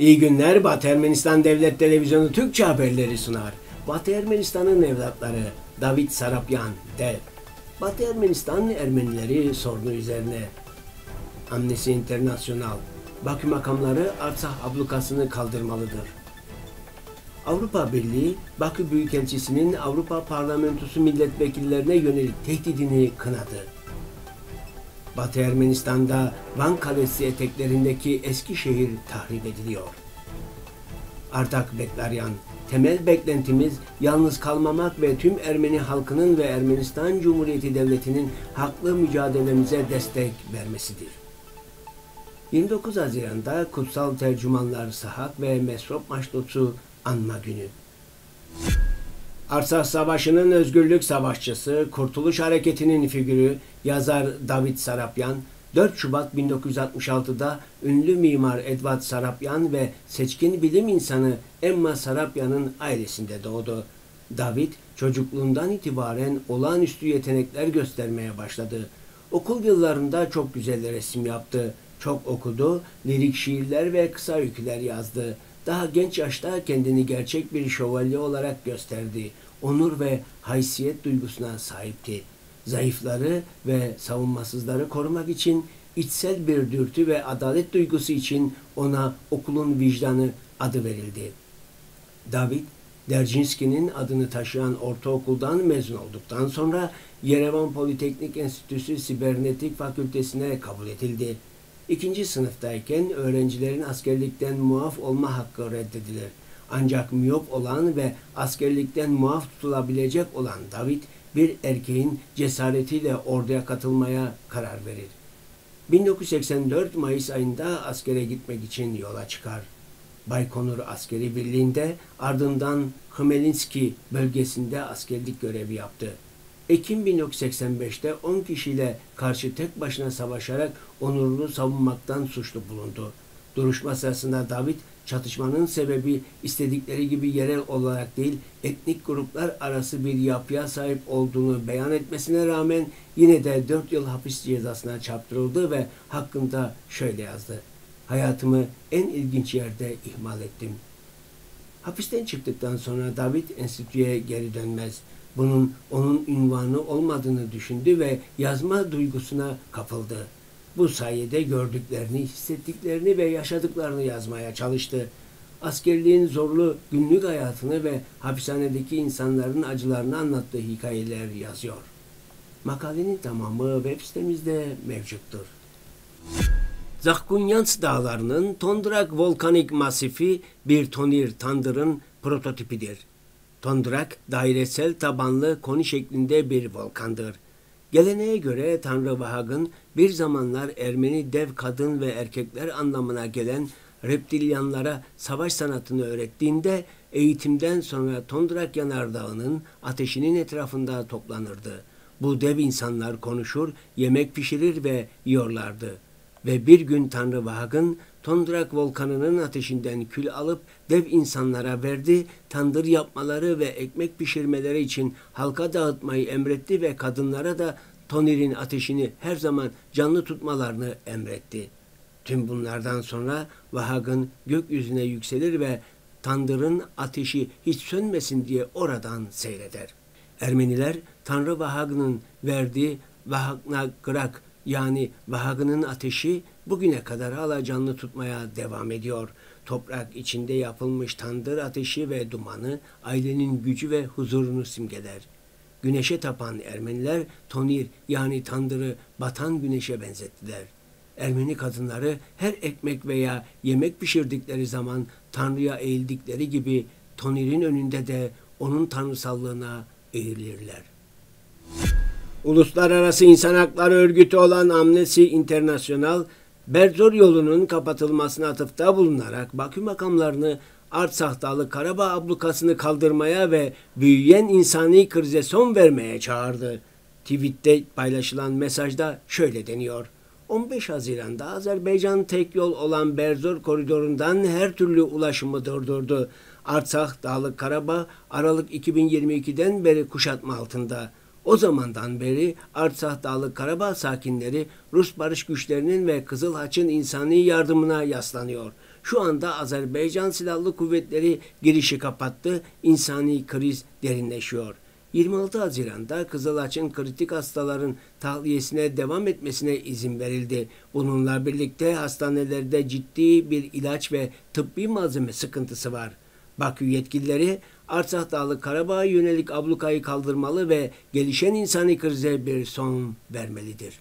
İyi günler. Batı Ermenistan Devlet Televizyonu Türkçe haberleri sunar. Batı Ermenistan'ın evlatları David Sarapyan de Batı Ermenistan Ermenileri sorunu üzerine Amnesty International Bakü makamları Artsakh ablukasını kaldırmalıdır. Avrupa Birliği, Bakü Büyükelçisi'nin Avrupa Parlamentosu milletvekillerine yönelik tehdidini kınadı. Batı Ermenistan'da Van Kalesi eteklerindeki eski şehir tahrip ediliyor. Artak Beklaryan, temel beklentimiz yalnız kalmamak ve tüm Ermeni halkının ve Ermenistan Cumhuriyeti Devleti'nin haklı mücadelemize destek vermesidir. 29 Haziran'da Kutsal Tercümanlar Sahak ve Mesrop Maştotu Anma Günü. Arsas Savaşı'nın özgürlük savaşçısı, Kurtuluş Hareketi'nin figürü, yazar David Sarapyan, 4 Şubat 1966'da ünlü mimar Edward Sarapyan ve seçkin bilim insanı Emma Sarapyan'ın ailesinde doğdu. David çocukluğundan itibaren olağanüstü yetenekler göstermeye başladı. Okul yıllarında çok güzel resim yaptı. Çok okudu, lirik şiirler ve kısa öyküler yazdı. Daha genç yaşta kendini gerçek bir şövalye olarak gösterdi. Onur ve haysiyet duygusuna sahipti. Zayıfları ve savunmasızları korumak için içsel bir dürtü ve adalet duygusu için ona okulun vicdanı adı verildi. David, Dercinski'nin adını taşıyan ortaokuldan mezun olduktan sonra Yerevan Politeknik Enstitüsü Sibernetik Fakültesine kabul edildi. İkinci sınıftayken öğrencilerin askerlikten muaf olma hakkı reddedilir. Ancak miyop olan ve askerlikten muaf tutulabilecek olan David bir erkeğin cesaretiyle orduya katılmaya karar verir. 1984 Mayıs ayında askere gitmek için yola çıkar. Baykonur Askeri Birliği'nde ardından Hmelinski bölgesinde askerlik görevi yaptı. Ekim 1985'te 10 kişiyle karşı tek başına savaşarak onurunu savunmaktan suçlu bulundu. Duruşma sırasında David çatışmanın sebebi istedikleri gibi yerel olarak değil etnik gruplar arası bir yapıya sahip olduğunu beyan etmesine rağmen yine de 4 yıl hapis cezasına çarptırıldı ve hakkında şöyle yazdı. Hayatımı en ilginç yerde ihmal ettim. Hapisten çıktıktan sonra David enstitüye geri dönmez. Bunun onun ünvanı olmadığını düşündü ve yazma duygusuna kapıldı. Bu sayede gördüklerini, hissettiklerini ve yaşadıklarını yazmaya çalıştı. Askerliğin zorlu günlük hayatını ve hapishanedeki insanların acılarını anlattığı hikayeler yazıyor. Makalenin tamamı web sitemizde mevcuttur. Zakkunyans dağlarının Tondrak volkanik masifi bir tonir tandırın prototipidir. Tondrak dairesel tabanlı koni şeklinde bir volkandır. Geleneğe göre Tanrı Vahag'ın bir zamanlar Ermeni dev kadın ve erkekler anlamına gelen reptilyanlara savaş sanatını öğrettiğinde eğitimden sonra Tondrak Yanardağı'nın ateşinin etrafında toplanırdı. Bu dev insanlar konuşur, yemek pişirir ve yiyorlardı. Ve bir gün Tanrı Vahag'ın Tondrak volkanının ateşinden kül alıp dev insanlara verdi, tandır yapmaları ve ekmek pişirmeleri için halka dağıtmayı emretti ve kadınlara da Tonir'in ateşini her zaman canlı tutmalarını emretti. Tüm bunlardan sonra Vahag'ın gökyüzüne yükselir ve tandırın ateşi hiç sönmesin diye oradan seyreder. Ermeniler Tanrı Vahag'ın verdiği Vahagna Grak yani Vahag'ın ateşi bugüne kadar hala canlı tutmaya devam ediyor. Toprak içinde yapılmış tandır ateşi ve dumanı ailenin gücü ve huzurunu simgeler. Güneşe tapan Ermeniler tonir yani tandırı batan güneşe benzettiler. Ermeni kadınları her ekmek veya yemek pişirdikleri zaman Tanrı'ya eğildikleri gibi tonirin önünde de onun tanrısallığına eğilirler. Uluslararası İnsan Hakları Örgütü olan Amnesty International, Berzor yolunun kapatılmasına atıfta bulunarak Bakü makamlarını Artsakh Dağlı Karabağ ablukasını kaldırmaya ve büyüyen insani krize son vermeye çağırdı. Tweette paylaşılan mesajda şöyle deniyor. 15 Haziran'da Azerbaycan tek yol olan Berzor koridorundan her türlü ulaşımı durdurdu. Artsakh Dağlı Karabağ Aralık 2022'den beri kuşatma altında. O zamandan beri Artsakh Dağlı Karabağ sakinleri Rus barış güçlerinin ve Kızıl Haç'ın insani yardımına yaslanıyor. Şu anda Azerbaycan Silahlı Kuvvetleri girişi kapattı. İnsani kriz derinleşiyor. 26 Haziran'da Kızılaç'ın kritik hastaların tahliyesine devam etmesine izin verildi. Bununla birlikte hastanelerde ciddi bir ilaç ve tıbbi malzeme sıkıntısı var. Bakü yetkilileri Artsakh Dağlı Karabağ'a yönelik ablukayı kaldırmalı ve gelişen insani krize bir son vermelidir.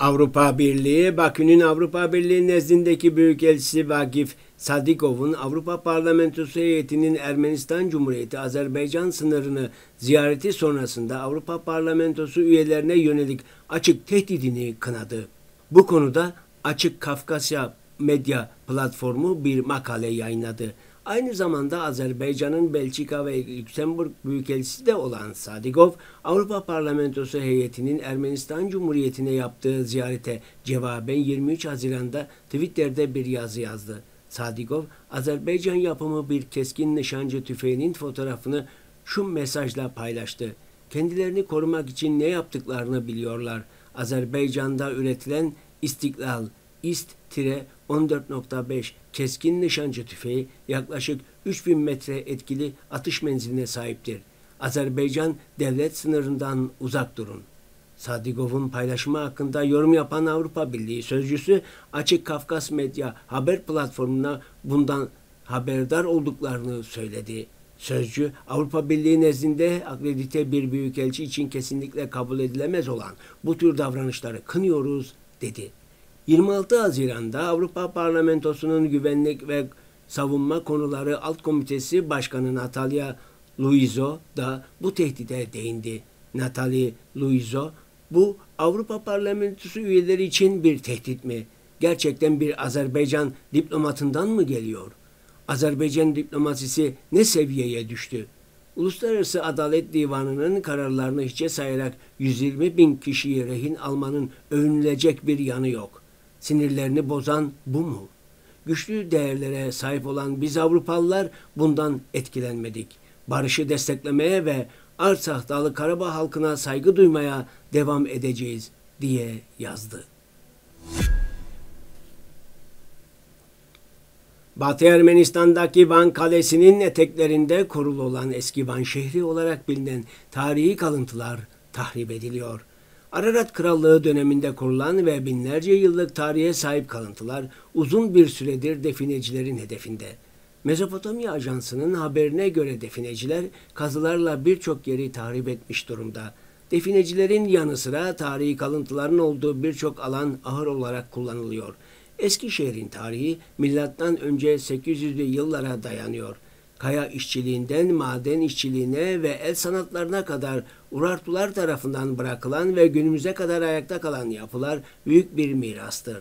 Avrupa Birliği, Bakü'nün Avrupa Birliği nezdindeki Büyükelçisi Vakif Sadikov'un Avrupa Parlamentosu heyetinin Ermenistan Cumhuriyeti Azerbaycan sınırını ziyareti sonrasında Avrupa Parlamentosu üyelerine yönelik açık tehdidini kınadı. Bu konuda Açık Kafkasya Medya platformu bir makale yayınladı. Aynı zamanda Azerbaycan'ın Belçika ve Lüksemburg Büyükelçisi de olan Sadigov, Avrupa Parlamentosu heyetinin Ermenistan Cumhuriyeti'ne yaptığı ziyarete cevaben 23 Haziran'da Twitter'de bir yazı yazdı. Sadigov, Azerbaycan yapımı bir keskin nişancı tüfeğinin fotoğrafını şu mesajla paylaştı. Kendilerini korumak için ne yaptıklarını biliyorlar. Azerbaycan'da üretilen İstiklal, İST-14.5 keskin nişancı tüfeği yaklaşık 3000 metre etkili atış menziline sahiptir. Azerbaycan devlet sınırından uzak durun. Sadigov'un paylaşımı hakkında yorum yapan Avrupa Birliği sözcüsü Açık Kafkas Medya haber platformuna bundan haberdar olduklarını söyledi. Sözcü Avrupa Birliği nezdinde akredite bir büyükelçi için kesinlikle kabul edilemez olan bu tür davranışları kınıyoruz dedi. 26 Haziran'da Avrupa Parlamentosu'nun Güvenlik ve Savunma Konuları Alt Komitesi Başkanı Natalia Luizo da bu tehdide değindi. Natalie Luizo, bu Avrupa Parlamentosu üyeleri için bir tehdit mi? Gerçekten bir Azerbaycan diplomatından mı geliyor? Azerbaycan diplomasisi ne seviyeye düştü? Uluslararası Adalet Divanı'nın kararlarını hiçe sayarak 120 bin kişiyi rehin almanın övünülecek bir yanı yok. Sinirlerini bozan bu mu? Güçlü değerlere sahip olan biz Avrupalılar bundan etkilenmedik. Barışı desteklemeye ve Artsakh Dağlı Karabağ halkına saygı duymaya devam edeceğiz diye yazdı. Batı Ermenistan'daki Van Kalesi'nin eteklerinde kurulu olan eski Van şehri olarak bilinen tarihi kalıntılar tahrip ediliyor. Ararat Krallığı döneminde kurulan ve binlerce yıllık tarihe sahip kalıntılar uzun bir süredir definecilerin hedefinde. Mezopotamya Ajansı'nın haberine göre defineciler kazılarla birçok yeri tahrip etmiş durumda. Definecilerin yanı sıra tarihi kalıntıların olduğu birçok alan ahır olarak kullanılıyor. Eskişehir'in tarihi milattan önce 800'lü yıllara dayanıyor kaya işçiliğinden maden işçiliğine ve el sanatlarına kadar Urartular tarafından bırakılan ve günümüze kadar ayakta kalan yapılar büyük bir mirastır.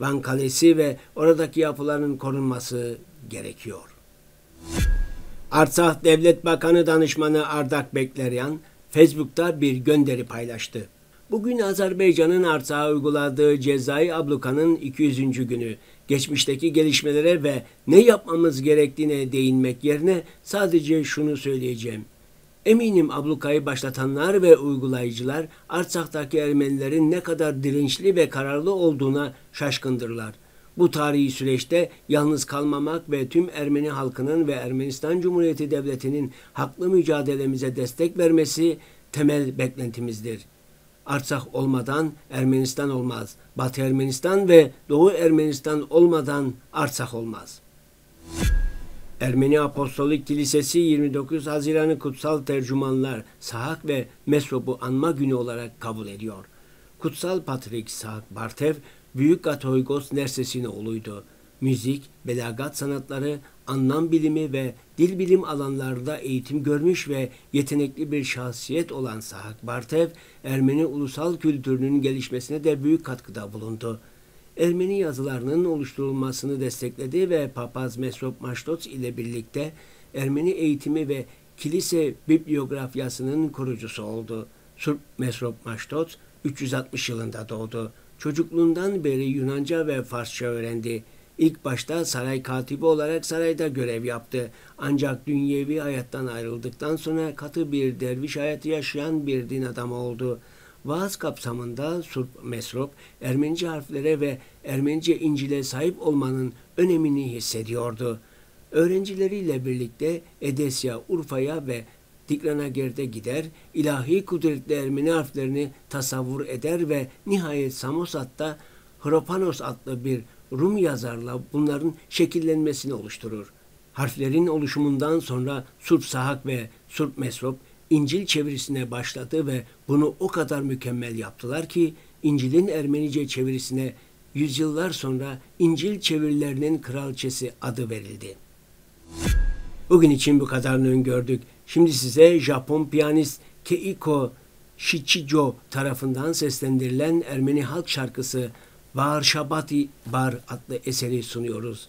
Van Kalesi ve oradaki yapıların korunması gerekiyor. Artsakh Devlet Bakanı Danışmanı Ardak Bekleryan, Facebook'ta bir gönderi paylaştı. Bugün Azerbaycan'ın Artsak'a uyguladığı cezai ablukanın 200. günü geçmişteki gelişmelere ve ne yapmamız gerektiğine değinmek yerine sadece şunu söyleyeceğim. Eminim ablukayı başlatanlar ve uygulayıcılar Artsak'taki Ermenilerin ne kadar dirençli ve kararlı olduğuna şaşkındırlar. Bu tarihi süreçte yalnız kalmamak ve tüm Ermeni halkının ve Ermenistan Cumhuriyeti Devleti'nin haklı mücadelemize destek vermesi temel beklentimizdir.'' Artsakh olmadan Ermenistan olmaz. Batı Ermenistan ve Doğu Ermenistan olmadan Artsakh olmaz. Ermeni Apostolik Kilisesi 29 Haziran'ı kutsal tercümanlar Sahak ve Mesrop'u anma günü olarak kabul ediyor. Kutsal Patrik Sahak Bartev, Büyük Katolikos Nersesi'nin oğluydu müzik, belagat sanatları, anlam bilimi ve dil bilim alanlarında eğitim görmüş ve yetenekli bir şahsiyet olan Sahak Bartev, Ermeni ulusal kültürünün gelişmesine de büyük katkıda bulundu. Ermeni yazılarının oluşturulmasını destekledi ve Papaz Mesrop Maştots ile birlikte Ermeni eğitimi ve kilise bibliografyasının kurucusu oldu. Surp Mesrop Maştots 360 yılında doğdu. Çocukluğundan beri Yunanca ve Farsça öğrendi. İlk başta saray katibi olarak sarayda görev yaptı. Ancak dünyevi hayattan ayrıldıktan sonra katı bir derviş hayatı yaşayan bir din adamı oldu. vaaz kapsamında Surp Mesrop, Ermenice harflere ve Ermenice İncil'e sahip olmanın önemini hissediyordu. Öğrencileriyle birlikte Edesya, Urfa'ya ve Diklanager'de gider, ilahi kudretli Ermeni harflerini tasavvur eder ve nihayet Samosat'ta Hropanos adlı bir Rum yazarla bunların şekillenmesini oluşturur. Harflerin oluşumundan sonra Surp Sahak ve Surp Mesrop İncil çevirisine başladı ve bunu o kadar mükemmel yaptılar ki İncil'in Ermenice çevirisine yüzyıllar sonra İncil çevirilerinin kralçesi adı verildi. Bugün için bu kadarını öngördük. Şimdi size Japon piyanist Keiko Shichijo tarafından seslendirilen Ermeni halk şarkısı Var Şabati Bar adlı eseri sunuyoruz.